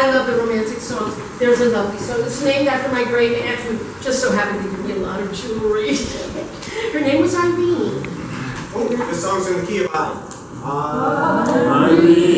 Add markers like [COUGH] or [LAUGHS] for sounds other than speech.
I love the romantic songs. There's a lovely song. It's named after my great aunt who just so happened to give me a lot of jewelry. [LAUGHS] Her name was Irene. Oh, the song's in the key of I. Irene.